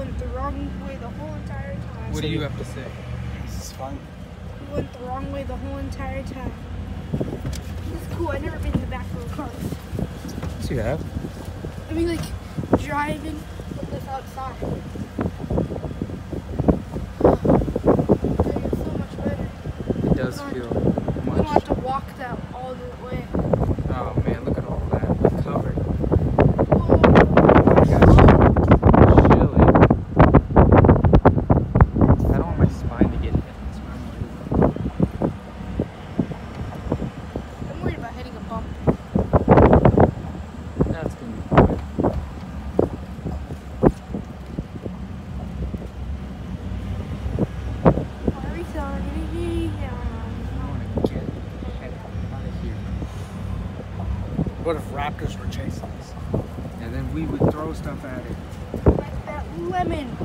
went the wrong way the whole entire time. What do you have to say? This is fun. We went the wrong way the whole entire time. It's cool. I've never been in the back of a car. Yes, you have. I mean, like driving with this outside. Feels so much better. It does Come on. feel You don't have to walk that all What if raptors were chasing us? And then we would throw stuff at it. Like that lemon.